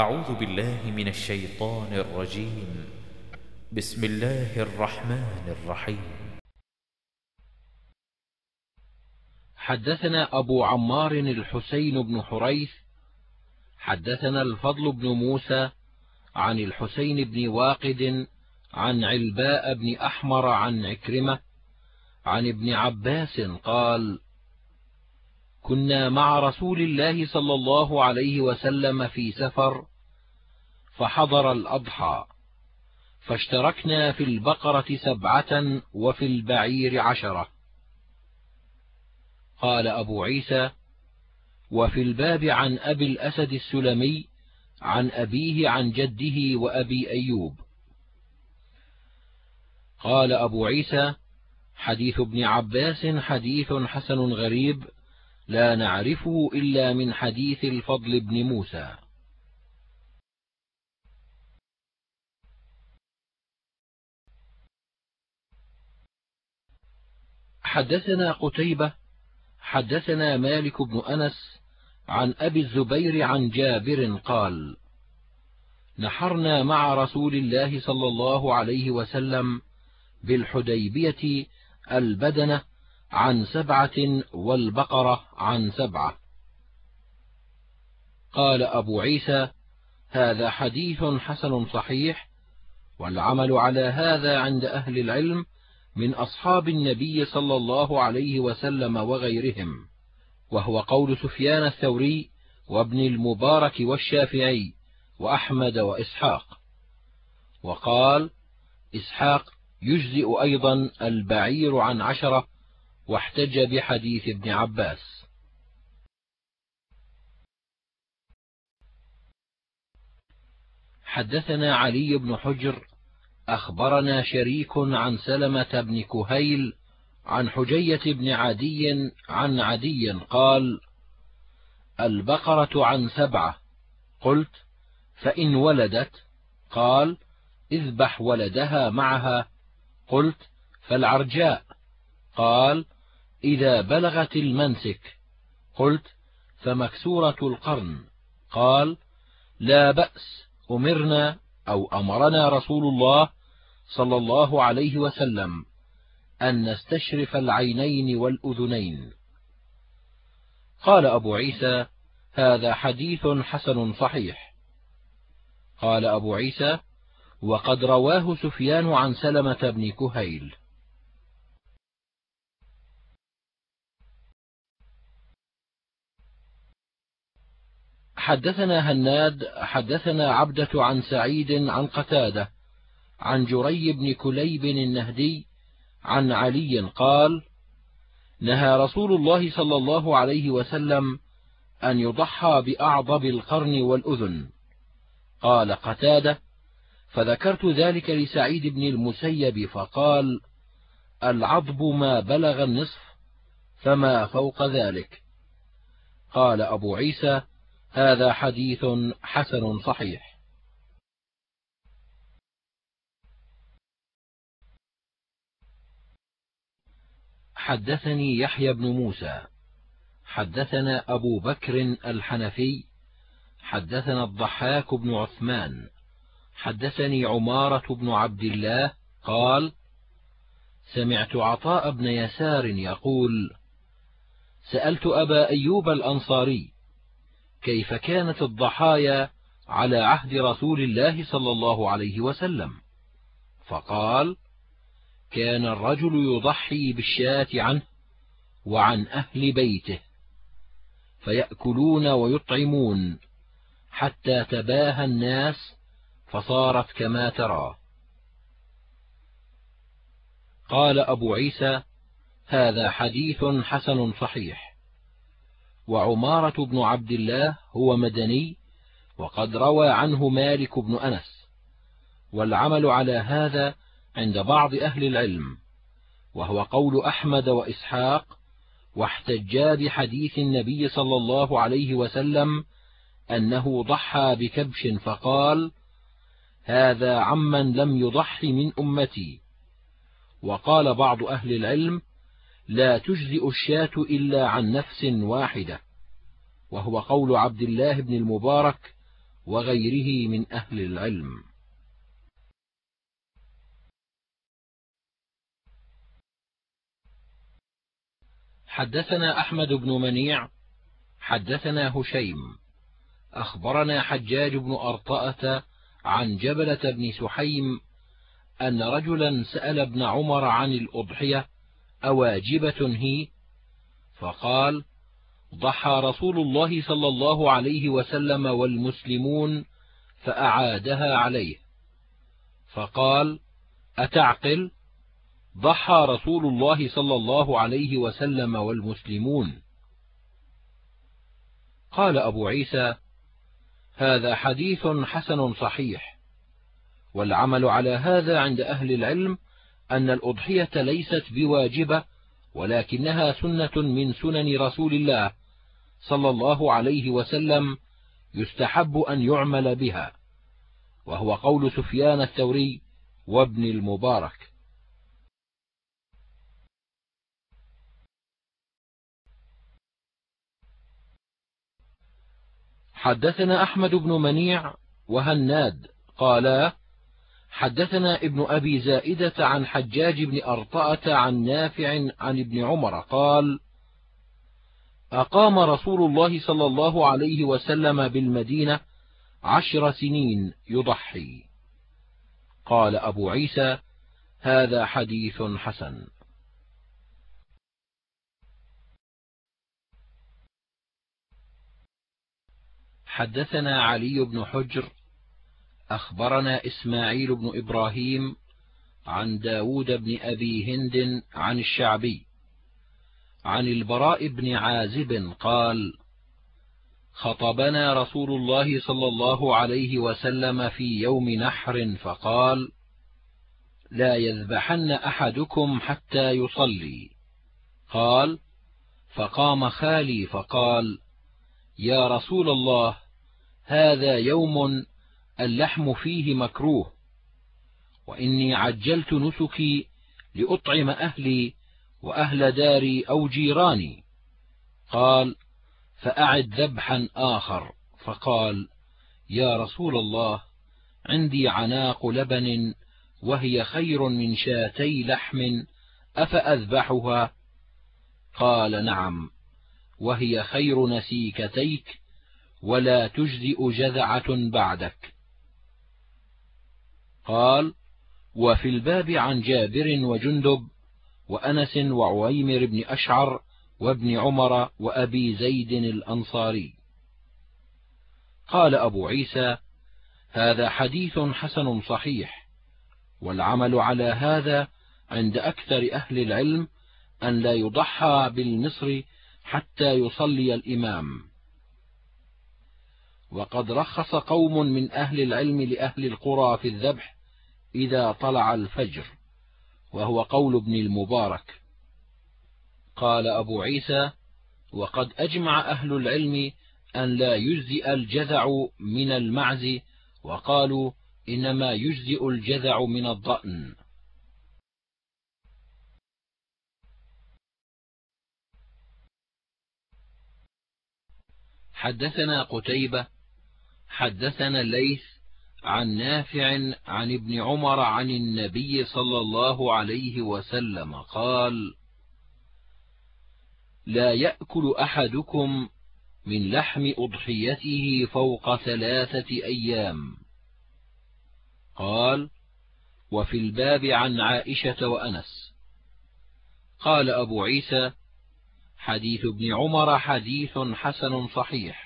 أعوذ بالله من الشيطان الرجيم. بسم الله الرحمن الرحيم. حدثنا أبو عمار الحسين بن حريث حدثنا الفضل بن موسى عن الحسين بن واقد عن علباء بن أحمر عن عكرمة عن ابن عباس قال كنا مع رسول الله صلى الله عليه وسلم في سفر فحضر الأضحى فاشتركنا في البقرة سبعة وفي البعير عشرة. قال أبو عيسى وفي الباب عن أبي الأسد السلمي عن أبيه عن جده وأبي أيوب. قال أبو عيسى حديث ابن عباس حديث حسن غريب لا نعرفه إلا من حديث الفضل بن موسى. حدثنا قتيبة حدثنا مالك بن أنس عن أبي الزبير عن جابر قال نحرنا مع رسول الله صلى الله عليه وسلم بالحديبية البدنة عن سبعة والبقرة عن سبعة. قال أبو عيسى هذا حديث حسن صحيح والعمل على هذا عند أهل العلم من أصحاب النبي صلى الله عليه وسلم وغيرهم وهو قول سفيان الثوري وابن المبارك والشافعي وأحمد وإسحاق. وقال إسحاق يجزئ أيضا البعير عن عشرة واحتج بحديث ابن عباس. حدثنا علي بن حجر أخبرنا شريك عن سلمة بن كهيل عن حجية بن عدي عن عدي قال البقرة عن سبعة. قلت فإن ولدت؟ قال اذبح ولدها معها. قلت فالعرجاء. قال إذا بلغت المنسك. قلت فمكسورة القرن. قال لا بأس أمرنا أو أمرنا رسول الله صلى الله عليه وسلم أن نستشرف العينين والأذنين. قال أبو عيسى هذا حديث حسن صحيح. قال أبو عيسى وقد رواه سفيان عن سلمة بن كهيل. حدثنا هناد حدثنا عبدة عن سعيد عن قتادة عن جري بن كليب النهدي عن علي قال نهى رسول الله صلى الله عليه وسلم أن يضحى بأعضب القرن والأذن. قال قتادة فذكرت ذلك لسعيد بن المسيب فقال العضب ما بلغ النصف فما فوق ذلك. قال أبو عيسى هذا حديث حسن صحيح. حدثني يحيى بن موسى. حدثنا أبو بكر الحنفي. حدثنا الضحاك بن عثمان. حدثني عمارة بن عبد الله. قال سمعت عطاء بن يسار يقول سألت أبا أيوب الأنصاري كيف كانت الضحايا على عهد رسول الله صلى الله عليه وسلم. فقال كان الرجل يضحي بالشاة عنه وعن أهل بيته فيأكلون ويطعمون حتى تباهى الناس فصارت كما ترى. قال أبو عيسى هذا حديث حسن صحيح. وعمارة بن عبد الله هو مدني وقد روى عنه مالك بن أنس. والعمل على هذا عند بعض أهل العلم وهو قول أحمد وإسحاق واحتجا بحديث النبي صلى الله عليه وسلم أنه ضحى بكبش فقال هذا عمن لم يضح من أمتي. وقال بعض أهل العلم لا تجزئ الشاة إلا عن نفس واحدة وهو قول عبد الله بن المبارك وغيره من أهل العلم. حدثنا أحمد بن منيع حدثنا هشيم أخبرنا حجاج بن أرطأة عن جبلة بن سحيم أن رجلا سأل ابن عمر عن الأضحية أواجبة هي؟ فقال ضحى رسول الله صلى الله عليه وسلم والمسلمون فأعادها عليه. فقال أتعقل؟ ضحى رسول الله صلى الله عليه وسلم والمسلمون. قال أبو عيسى هذا حديث حسن صحيح والعمل على هذا عند أهل العلم أن الأضحية ليست بواجبة ولكنها سنة من سنن رسول الله صلى الله عليه وسلم يستحب أن يعمل بها وهو قول سفيان الثوري وابن المبارك. حدثنا أحمد بن منيع وهناد قالا حدثنا ابن أبي زائدة عن حجاج بن أرطأة عن نافع عن ابن عمر قال أقام رسول الله صلى الله عليه وسلم بالمدينة عشر سنين يضحي. قال أبو عيسى هذا حديث حسن. حدثنا علي بن حجر أخبرنا إسماعيل بن إبراهيم عن داود بن أبي هند عن الشعبي عن البراء بن عازب قال خطبنا رسول الله صلى الله عليه وسلم في يوم نحر فقال لا يذبحن أحدكم حتى يصلي. قال فقام خالي فقال يا رسول الله هذا يوم اللحم فيه مكروه. وإني عجلت نسكي لأطعم أهلي وأهل داري أو جيراني. قال فأعد ذبحا آخر. فقال يا رسول الله عندي عناق لبن وهي خير من شاتي لحم أفأذبحها؟ قال نعم وهي خير نسيكتيك ولا تجزئ جذعة بعدك. قال وفي الباب عن جابر وجندب وأنس وعويمر بن أشعر وابن عمر وأبي زيد الأنصاري. قال أبو عيسى هذا حديث حسن صحيح والعمل على هذا عند أكثر أهل العلم أن لا يضحى بالمصر حتى يصلي الإمام. وقد رخص قوم من أهل العلم لأهل القرى في الذبح إذا طلع الفجر وهو قول ابن المبارك. قال أبو عيسى وقد أجمع أهل العلم أن لا يجزئ الجذع من المعز وقالوا إنما يجزئ الجذع من الضأن. حدثنا قتيبة حدثنا الليث عن نافع عن ابن عمر عن النبي صلى الله عليه وسلم قال لا يأكل أحدكم من لحم أضحيته فوق ثلاثة أيام قال وفي الباب عن عائشة وأنس قال أبو عيسى حديث ابن عمر حديث حسن صحيح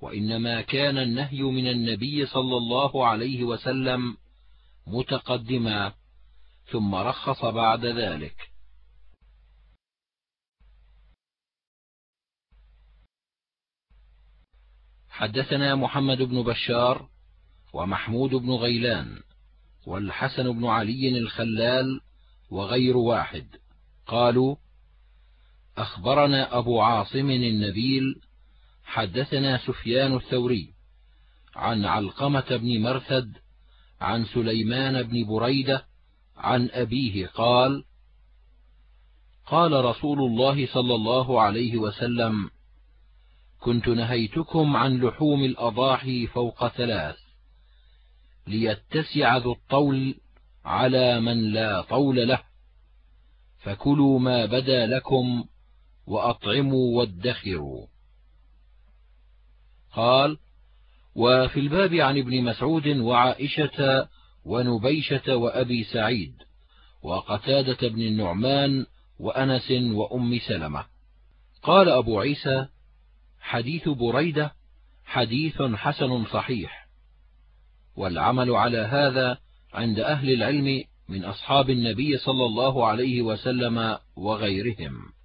وإنما كان النهي من النبي صلى الله عليه وسلم متقدما ثم رخص بعد ذلك. حدثنا محمد بن بشار ومحمود بن غيلان والحسن بن علي الخلال وغير واحد. قالوا أخبرنا أبو عاصم النبيل حدثنا سفيان الثوري عن علقمة بن مرثد عن سليمان بن بريدة عن أبيه قال قال رسول الله صلى الله عليه وسلم كنت نهيتكم عن لحوم الأضاحي فوق ثلاث ليتسع ذو الطول على من لا طول له فكلوا ما بدا لكم وأطعموا وادخروا. قال وفي الباب عن ابن مسعود وعائشة ونبيشة وأبي سعيد وقتادة بن النعمان وأنس وأم سلمة. قال أبو عيسى حديث بريدة حديث حسن صحيح والعمل على هذا عند أهل العلم من أصحاب النبي صلى الله عليه وسلم وغيرهم.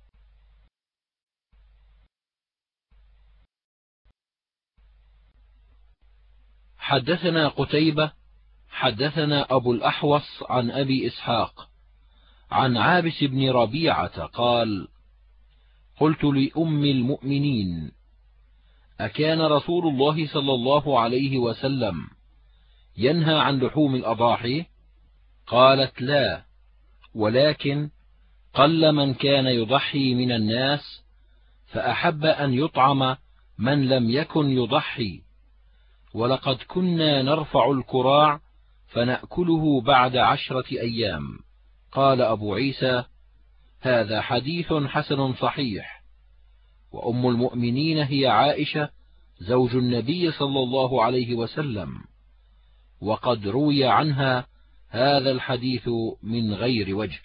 حدثنا قتيبة حدثنا أبو الأحوص عن أبي إسحاق عن عابس بن ربيعة قال قلت لأم المؤمنين أكان رسول الله صلى الله عليه وسلم ينهى عن لحوم الأضاحي؟ قالت لا ولكن قل من كان يضحي من الناس فأحب أن يطعم من لم يكن يضحي. ولقد كنا نرفع الكراع فنأكله بعد عشرة أيام. قال أبو عيسى هذا حديث حسن صحيح. وأم المؤمنين هي عائشة زوج النبي صلى الله عليه وسلم. وقد روي عنها هذا الحديث من غير وجه.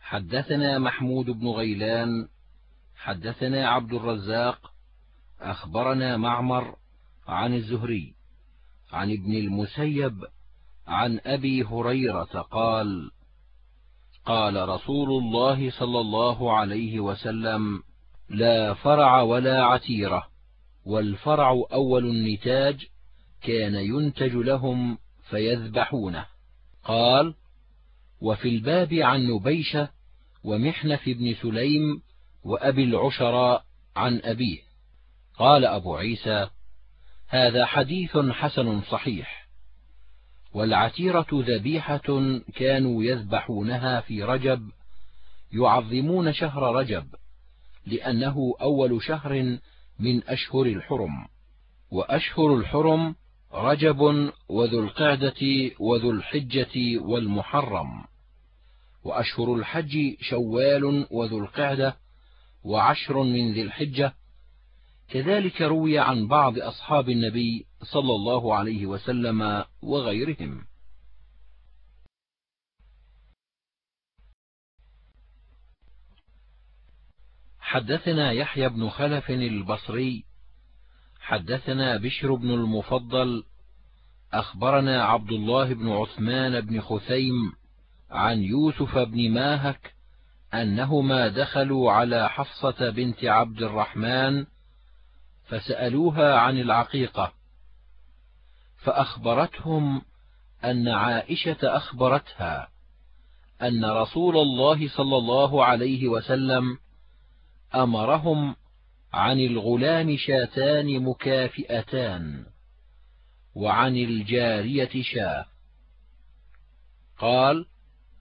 حدثنا محمود بن غيلان حدثنا عبد الرزاق أخبرنا معمر عن الزهري عن ابن المسيب عن أبي هريرة قال قال رسول الله صلى الله عليه وسلم لا فرع ولا عتيرة والفرع أول النتاج كان ينتج لهم فيذبحونه. قال وفي الباب عن نبيشة ومحنف بن سليم وأبي العشراء عن أبيه. قال أبو عيسى هذا حديث حسن صحيح. والعتيرة ذبيحة كانوا يذبحونها في رجب يعظمون شهر رجب لأنه أول شهر من أشهر الحرم. وأشهر الحرم رجب وذو القعدة وذو الحجة والمحرم. وأشهر الحج شوال وذو القعدة وعشر من ذي الحجة. كذلك روي عن بعض أصحاب النبي صلى الله عليه وسلم وغيرهم. حدثنا يحيى بن خلف البصري حدثنا بشر بن المفضل أخبرنا عبد الله بن عثمان بن خثيم عن يوسف بن ماهك أنهما دخلوا على حفصة بنت عبد الرحمن فسألوها عن العقيقة فأخبرتهم أن عائشة أخبرتها أن رسول الله صلى الله عليه وسلم أمرهم عن الغلام شاتان مكافئتان وعن الجارية شاة. قال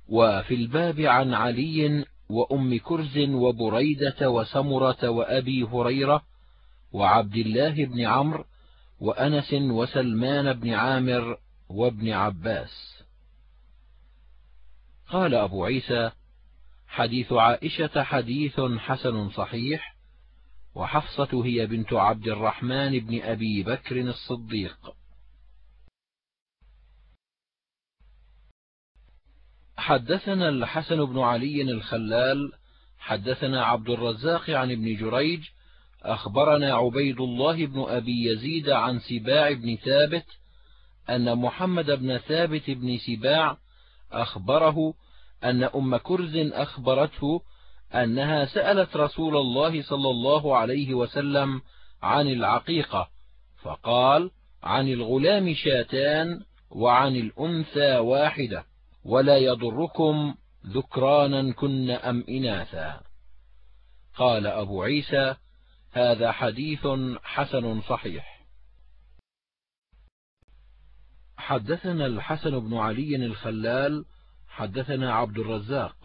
وفي الباب عن علي وأم كرز وبريدة وسمرة وأبي هريرة وعبد الله بن عمرو وأنس وسلمان بن عامر وابن عباس. قال أبو عيسى حديث عائشة حديث حسن صحيح وحفصة هي بنت عبد الرحمن بن أبي بكر الصديق. حدثنا الحسن بن علي الخلال حدثنا عبد الرزاق عن ابن جريج أخبرنا عبيد الله بن أبي يزيد عن سباع بن ثابت أن محمد بن ثابت بن سباع أخبره أن أم كرز أخبرته أنها سألت رسول الله صلى الله عليه وسلم عن العقيقة فقال عن الغلام شاتان وعن الأنثى واحدة. ولا يضركم ذكرانا كن أم إناثا. قال أبو عيسى هذا حديث حسن صحيح. حدثنا الحسن بن علي الخلال حدثنا عبد الرزاق.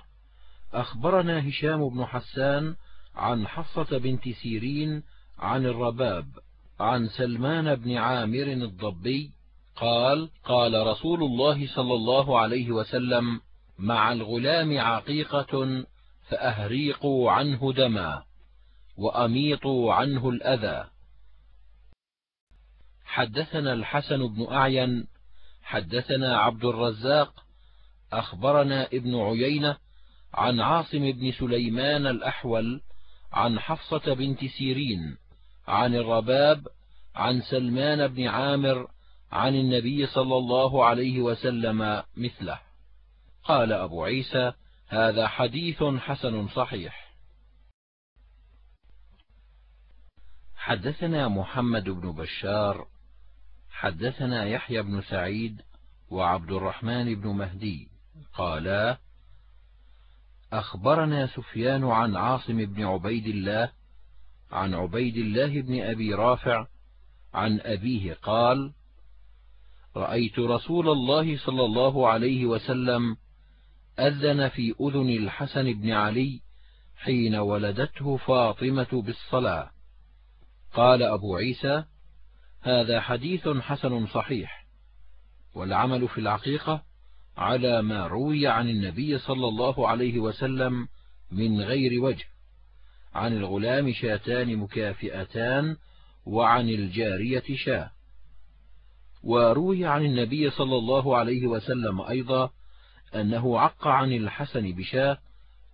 أخبرنا هشام بن حسان عن حفصة بنت سيرين عن الرباب عن سلمان بن عامر الضبي قال قال رسول الله صلى الله عليه وسلم مع الغلام عقيقة فأهريقوا عنه دما وأميطوا عنه الأذى. حدثنا الحسن بن أعين حدثنا عبد الرزاق أخبرنا ابن عيينة عن عاصم بن سليمان الأحول عن حفصة بنت سيرين عن الرباب عن سلمان بن عامر عن النبي صلى الله عليه وسلم مثله. قال أبو عيسى هذا حديث حسن صحيح. حدثنا محمد بن بشار حدثنا يحيى بن سعيد وعبد الرحمن بن مهدي. قالا أخبرنا سفيان عن عاصم بن عبيد الله عن عبيد الله بن أبي رافع عن أبيه قال رأيت رسول الله صلى الله عليه وسلم أذن في أذن الحسن بن علي حين ولدته فاطمة بالصلاة. قال أبو عيسى هذا حديث حسن صحيح والعمل في العقيقة على ما روي عن النبي صلى الله عليه وسلم من غير وجه عن الغلام شاتان مكافئتان وعن الجارية شاة. وروي عن النبي صلى الله عليه وسلم أيضا أنه عق عن الحسن بشاه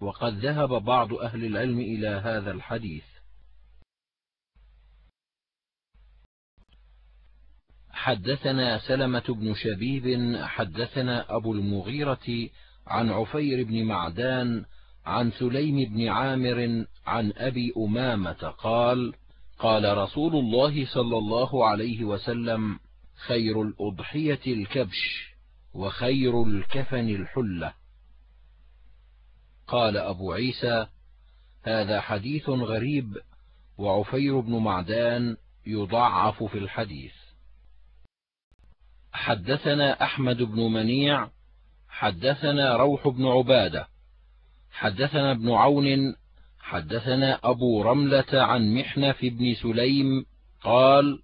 وقد ذهب بعض أهل العلم إلى هذا الحديث. حدثنا سلمة بن شبيب حدثنا أبو المغيرة عن عفير بن معدان عن سليم بن عامر عن أبي أمامة قال قال رسول الله صلى الله عليه وسلم خير الأضحية الكبش وخير الكفن الحلة. قال أبو عيسى هذا حديث غريب وعفير بن معدان يضعف في الحديث. حدثنا أحمد بن منيع حدثنا روح بن عبادة حدثنا ابن عون حدثنا أبو رملة عن محنف بن سليم قال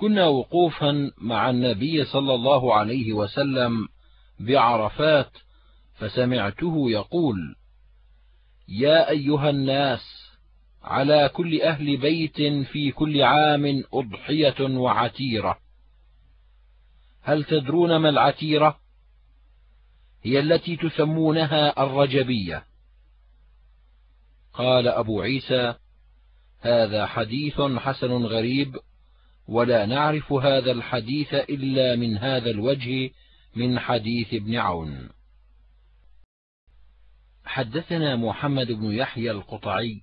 كنا وقوفا مع النبي صلى الله عليه وسلم بعرفات فسمعته يقول يا أيها الناس على كل أهل بيت في كل عام أضحية وعتيرة. هل تدرون ما العتيرة؟ هي التي تسمونها الرجبية. قال أبو عيسى هذا حديث حسن غريب ولا نعرف هذا الحديث إلا من هذا الوجه من حديث ابن عون. حدثنا محمد بن يحيى القطعي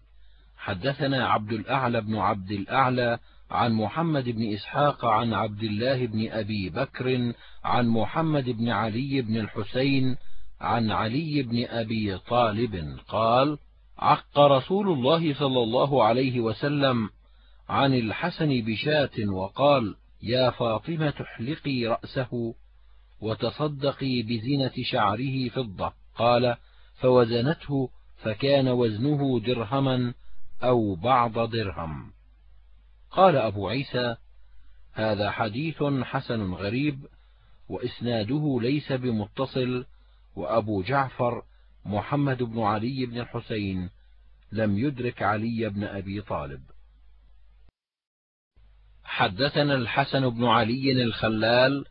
حدثنا عبد الأعلى بن عبد الأعلى عن محمد بن إسحاق عن عبد الله بن أبي بكر عن محمد بن علي بن الحسين عن علي بن أبي طالب قال عق رسول الله صلى الله عليه وسلم عن الحسن بشاة وقال يا فاطمة احلقي رأسه وتصدقي بزنة شعره فضة. قال فوزنته فكان وزنه درهما أو بعض درهم. قال أبو عيسى هذا حديث حسن غريب وإسناده ليس بمتصل وأبو جعفر محمد بن علي بن الحسين لم يدرك علي بن أبي طالب. حدثنا الحسن بن علي الخلال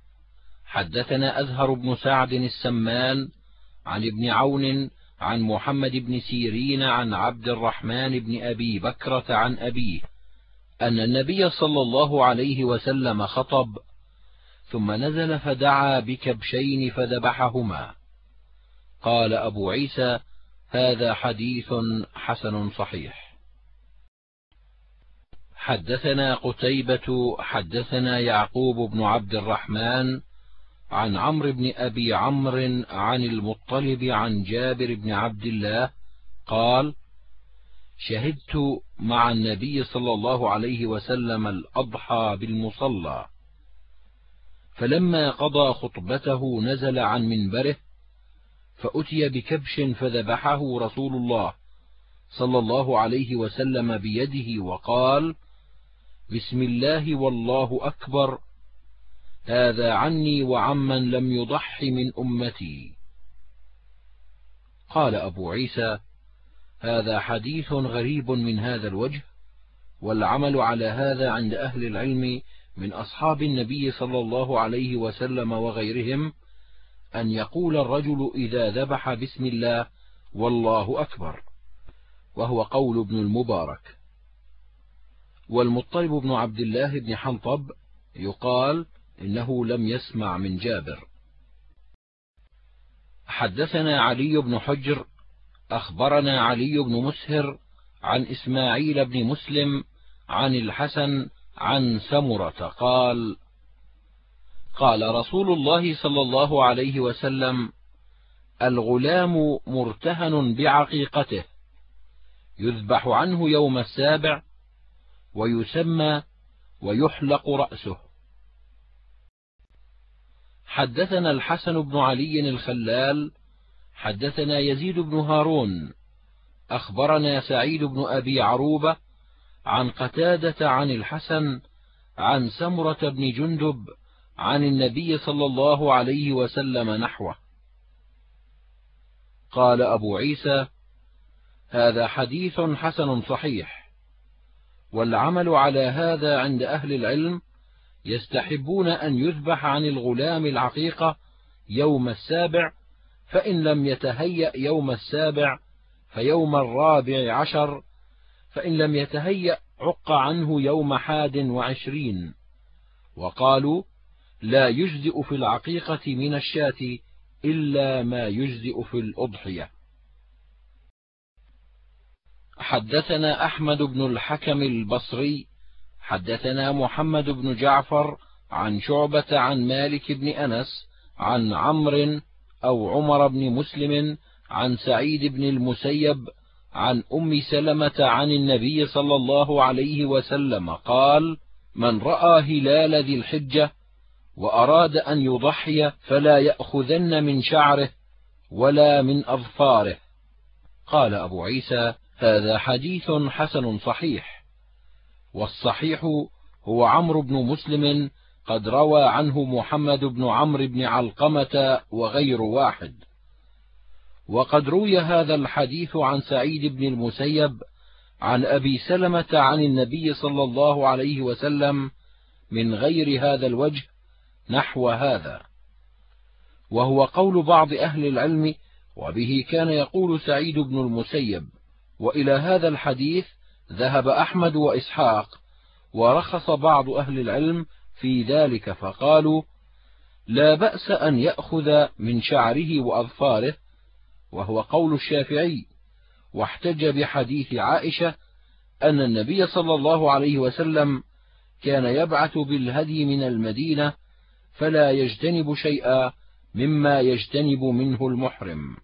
حدثنا أزهر بن سعد السمان عن ابن عون عن محمد بن سيرين عن عبد الرحمن بن أبي بكرة عن أبيه أن النبي صلى الله عليه وسلم خطب ثم نزل فدعا بكبشين فذبحهما. قال أبو عيسى هذا حديث حسن صحيح. حدثنا قتيبة حدثنا يعقوب بن عبد الرحمن عن عمرو بن أبي عمرو عن المطلب عن جابر بن عبد الله قال شهدت مع النبي صلى الله عليه وسلم الأضحى بالمصلى. فلما قضى خطبته نزل عن منبره فأتي بكبش فذبحه رسول الله صلى الله عليه وسلم بيده وقال بسم الله والله أكبر. هذا عني وعمن لم يضح من أمتي. قال أبو عيسى هذا حديث غريب من هذا الوجه والعمل على هذا عند أهل العلم من أصحاب النبي صلى الله عليه وسلم وغيرهم أن يقول الرجل إذا ذبح بسم الله والله أكبر وهو قول ابن المبارك. والمطلب بن عبد الله بن حنطب يقال إنه لم يسمع من جابر. حدثنا علي بن حجر أخبرنا علي بن مسهر عن إسماعيل بن مسلم عن الحسن عن سمرة قال قال رسول الله صلى الله عليه وسلم الغلام مرتهن بعقيقته يذبح عنه يوم السابع ويسمى ويحلق رأسه. حدثنا الحسن بن علي الخلال حدثنا يزيد بن هارون أخبرنا سعيد بن أبي عروبة عن قتادة عن الحسن عن سمرة بن جندب عن النبي صلى الله عليه وسلم نحوه. قال أبو عيسى هذا حديث حسن صحيح. والعمل على هذا عند أهل العلم يستحبون أن يذبح عن الغلام العقيقة يوم السابع فإن لم يتهيأ يوم السابع فيوم الرابع عشر فإن لم يتهيأ عق عنه يوم حاد وعشرين. وقالوا لا يجزئ في العقيقة من الشاة إلا ما يجزئ في الأضحية. حدثنا أحمد بن الحكم البصري حدثنا محمد بن جعفر عن شعبة عن مالك بن أنس عن عمرو أو عمر بن مسلم عن سعيد بن المسيب عن أم سلمة عن النبي صلى الله عليه وسلم قال: من رأى هلال ذي الحجة وأراد أن يضحي فلا يأخذن من شعره ولا من أظفاره. قال أبو عيسى: هذا حديث حسن صحيح، والصحيح هو عمرو بن مسلم قد روى عنه محمد بن عمرو بن علقمة وغير واحد. وقد روي هذا الحديث عن سعيد بن المسيب عن أبي سلمة عن النبي صلى الله عليه وسلم من غير هذا الوجه نحو هذا وهو قول بعض أهل العلم وبه كان يقول سعيد بن المسيب وإلى هذا الحديث ذهب أحمد وإسحاق ورخص بعض أهل العلم في ذلك فقالوا لا بأس أن يأخذ من شعره وأظفاره وهو قول الشافعي واحتج بحديث عائشة أن النبي صلى الله عليه وسلم كان يبعث بالهدي من المدينة فلا يجتنب شيئا مما يجتنب منه المحرم.